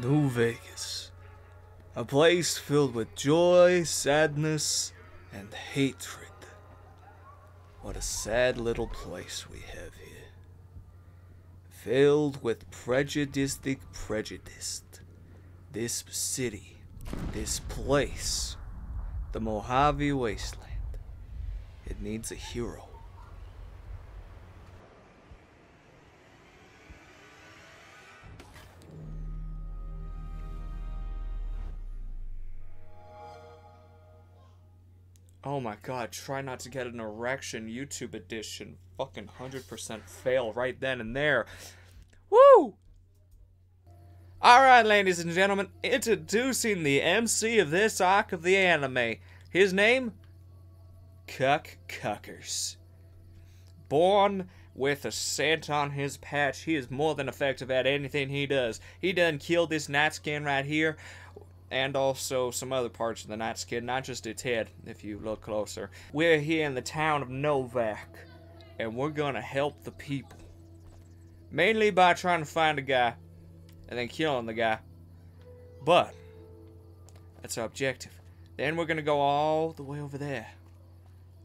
New Vegas. A place filled with joy, sadness, and hatred. What a sad little place we have here. Filled with prejudiced prejudice. This city, this place, the Mojave Wasteland. It needs a hero. Oh my god, try not to get an erection YouTube edition. Fucking 100% fail right then and there. Woo! Alright, ladies and gentlemen, introducing the MC of this arc of the anime. His name? Cuck Cuckers. Born with a scent on his patch, he is more than effective at anything he does. He done killed this nightkin right here and also some other parts of the nightkin, not just its head, if you look closer. We're here in the town of Novak, and we're gonna help the people. Mainly by trying to find a guy, and then killing the guy. But, that's our objective. Then we're gonna go all the way over there,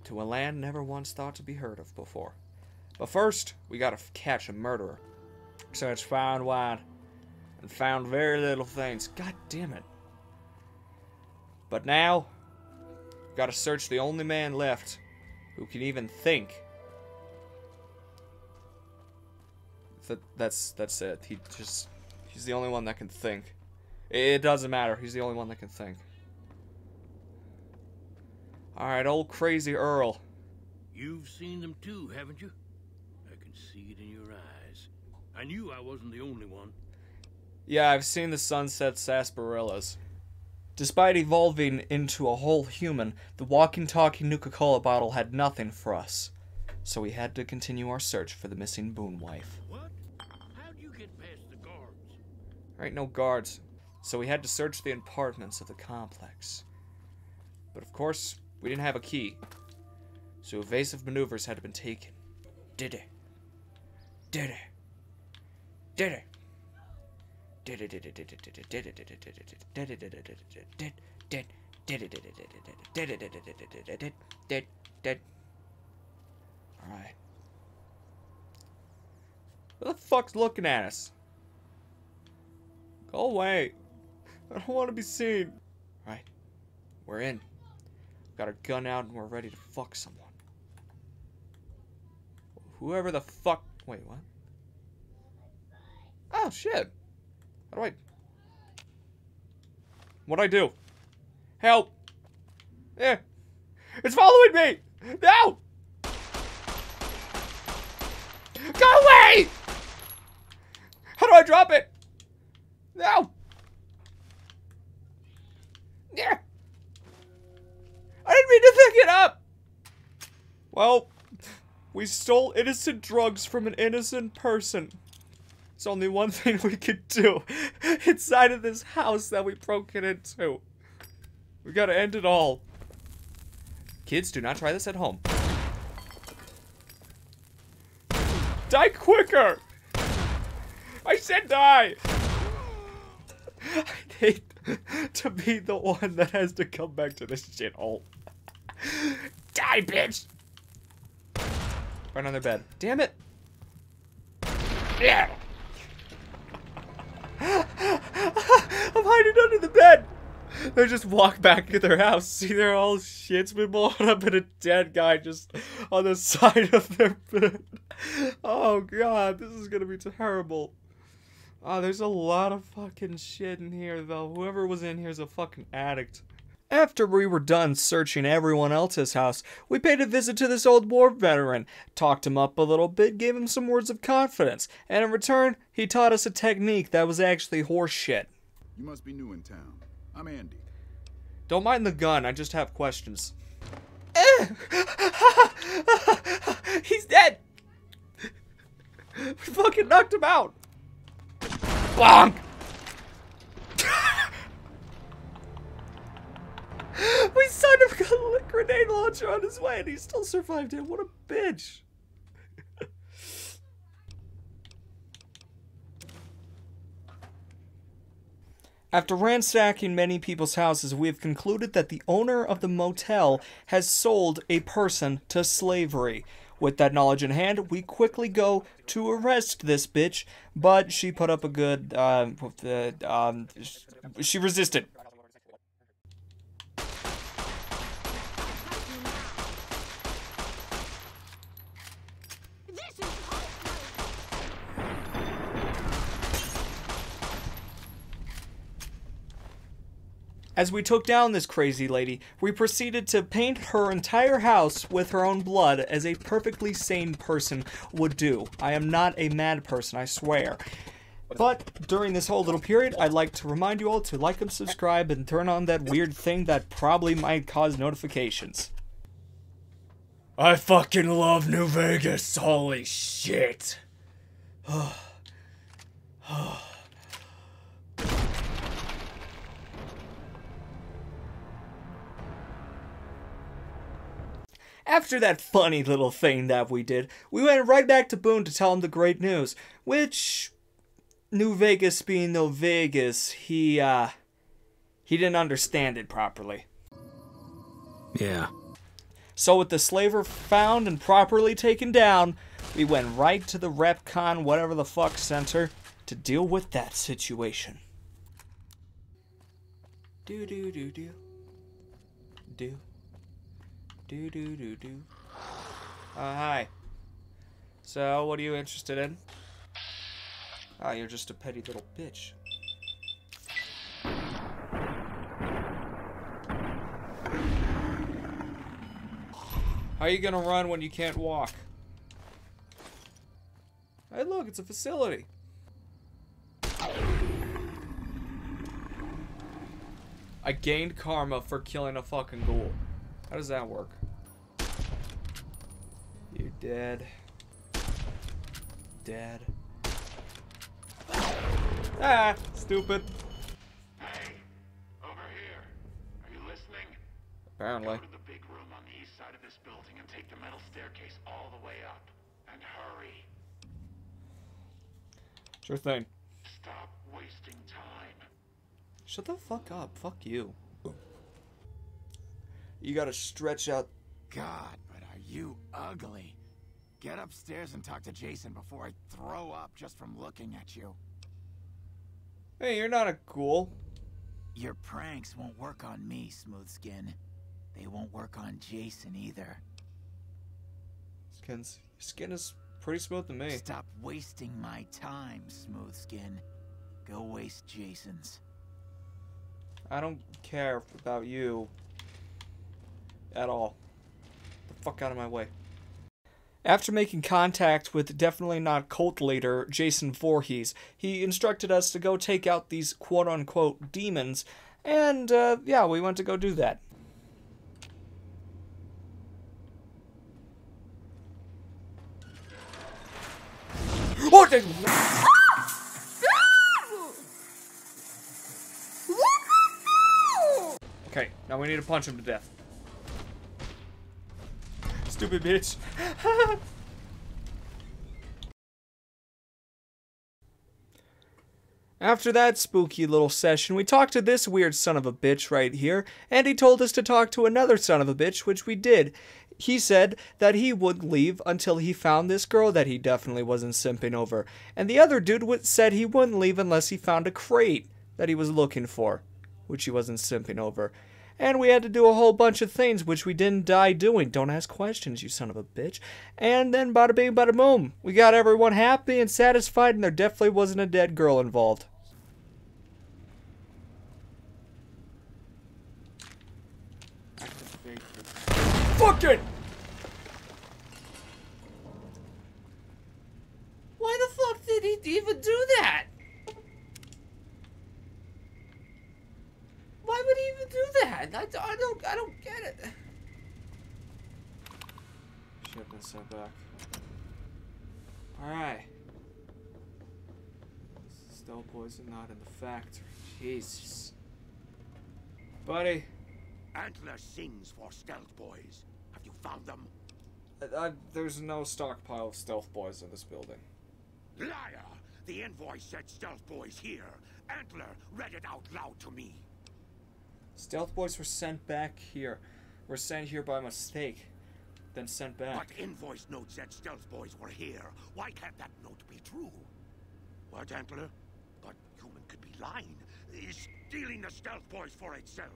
to a land never once thought to be heard of before. But first, we gotta catch a murderer. Search far and wide, and found very little things. God damn it. But now, gotta search the only man left who can even think. That that's that's it. He just he's the only one that can think. It doesn't matter. He's the only one that can think. All right, old crazy Earl. You've seen them too, haven't you? I can see it in your eyes. I knew I wasn't the only one. Yeah, I've seen the sunset sarsaparillas. Despite evolving into a whole human, the walking talking Nuka Cola bottle had nothing for us. So we had to continue our search for the missing Boone wife. What? How'd you get past the guards? There ain't no guards, so we had to search the apartments of the complex. But of course, we didn't have a key. So evasive maneuvers had to been taken. Did it? Did it? Did it? Alright. Who the fuck's looking at us? Go away. I don't want to be seen. Right. We're in. Got our gun out and we're ready to fuck someone. Whoever the fuck. Wait, what? Oh, shit. How do I... What'd I do? Help! Eh. It's following me! No! Go away! How do I drop it? No! Yeah! I didn't mean to pick it up! Well, we stole innocent drugs from an innocent person. There's only one thing we could do inside of this house that we broke it into. We gotta end it all. Kids, do not try this at home. Die quicker! I said die! I hate to be the one that has to come back to this shithole. Die, bitch! Right on their bed. Damn it! Yeah! I'm hiding under the bed. They just walk back to their house, see their whole shit's been blown up, and a dead guy just on the side of their bed. Oh god, this is gonna be terrible. Oh, there's a lot of fucking shit in here, though. Whoever was in here is a fucking addict. After we were done searching everyone else's house, we paid a visit to this old war veteran, talked him up a little bit, gave him some words of confidence, and in return, he taught us a technique that was actually horseshit. You must be new in town. I'm Andy. Don't mind the gun, I just have questions. He's dead! We fucking knocked him out! Bonk! we sent him a grenade launcher on his way and he still survived it. What a bitch. After ransacking many people's houses, we have concluded that the owner of the motel has sold a person to slavery. With that knowledge in hand, we quickly go to arrest this bitch, but she put up a good, uh, uh, um, she resisted. As we took down this crazy lady, we proceeded to paint her entire house with her own blood as a perfectly sane person would do. I am not a mad person, I swear. But during this whole little period, I'd like to remind you all to like and subscribe and turn on that weird thing that probably might cause notifications. I fucking love New Vegas, holy shit. After that funny little thing that we did, we went right back to Boone to tell him the great news, which New Vegas being New Vegas, he uh he didn't understand it properly. Yeah. So with the slaver found and properly taken down, we went right to the REPCONN whatever the fuck center to deal with that situation. Do do do do. Do. Do do do do. Uh, hi. So, what are you interested in? Ah, you're just a petty little bitch. How are you gonna run when you can't walk? Hey, look, it's a facility. I gained karma for killing a fucking ghoul. How does that work? You're dead. Dead. Ah, stupid. Hey, over here. Are you listening? Apparently. Go to the big room on the east side of this building and take the metal staircase all the way up. And hurry. Sure thing. Stop wasting time. Shut the fuck up. Fuck you. You gotta stretch out. God, but are you ugly? Get upstairs and talk to Jason before I throw up just from looking at you. Hey, you're not a ghoul. Your pranks won't work on me, Smooth Skin. They won't work on Jason either. Skin's skin is pretty smooth to me. Stop wasting my time, Smooth Skin. Go waste Jason's. I don't care about you at all. The fuck out of my way. After making contact with definitely not cult leader Jason Voorhees, he instructed us to go take out these quote unquote demons, and uh, yeah, we went to go do that. What the- Okay, now we need to punch him to death. Stupid bitch. After that spooky little session, we talked to this weird son of a bitch right here, and he told us to talk to another son of a bitch, which we did. He said that he wouldn't leave until he found this girl that he definitely wasn't simping over, and the other dude would, said he wouldn't leave unless he found a crate that he was looking for, which he wasn't simping over. And we had to do a whole bunch of things which we didn't die doing. Don't ask questions, you son of a bitch. And then bada bing, bada boom. We got everyone happy and satisfied, and there definitely wasn't a dead girl involved. Fucking! Why the fuck did he even do that? Why would he even do that? I, I don't I don't get it. Shit, been sent back. Alright. Still poison not in the factory. Jesus. Buddy, Antler sings for stealth boys. Have you found them? I, I, there's no stockpile of stealth boys in this building. Liar! The invoice said Stealth Boys here. Antler read it out loud to me. Stealth boys were sent back here. Were sent here by mistake. Then sent But back. invoice note said Stealth Boys were here. Why can't that note be true? What, Antler? Lying. Is stealing the Stealth Boys for itself.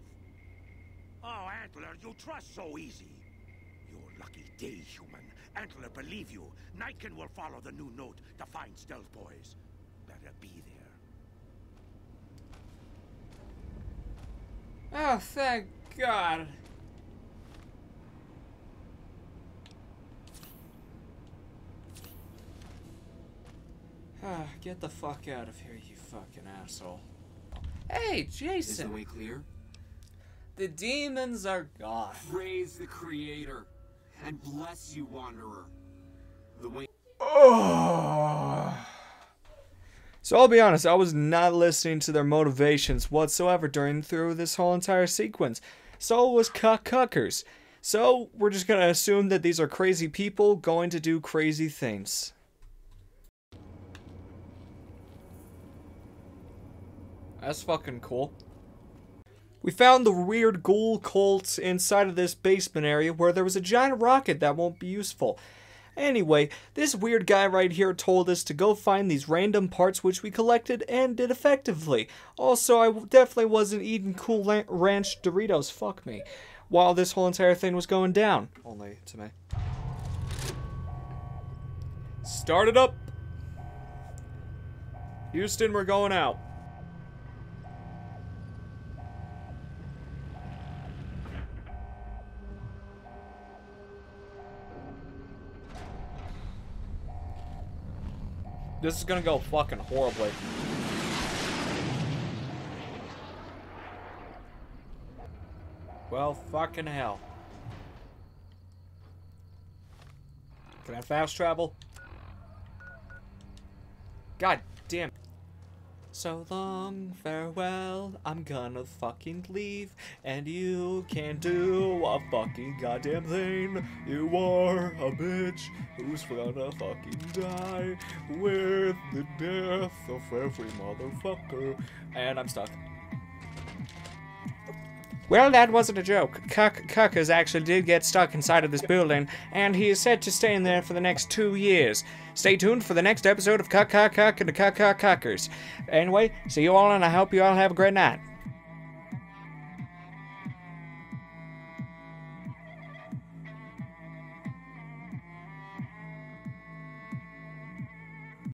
Oh, Antler, you trust so easy. Your lucky day, human. Antler, believe you. Nightkin will follow the new note to find Stealth Boys. Better be there. Oh, thank God. Ah, get the fuck out of here, you fucking asshole. Hey, Jason! Is the way clear? The demons are gone. Praise the Creator and bless you, Wanderer. The way. So I'll be honest, I was not listening to their motivations whatsoever during through this whole entire sequence. So was cuck cuckers. So we're just gonna assume that these are crazy people going to do crazy things. That's fucking cool. We found the weird ghoul cult inside of this basement area where there was a giant rocket that won't be useful. Anyway, this weird guy right here told us to go find these random parts which we collected and did effectively. Also, I definitely wasn't eating Cool Ranch Doritos, fuck me, while this whole entire thing was going down. Only to me. Start it up! Houston, we're going out. This is gonna go fucking horribly. Well, fucking hell. Can I fast travel? God damn. So long, farewell, I'm gonna fucking leave, and you can't do a fucking goddamn thing. You are a bitch who's gonna fucking die with the death of every motherfucker. And I'm stuck. Well, that wasn't a joke. Cuck Cuckers actually did get stuck inside of this building, and he is said to stay in there for the next two years. Stay tuned for the next episode of Cuck Cuck Cuck and the Cuck Cuck Cuckers. Anyway, see you all, and I hope you all have a great night.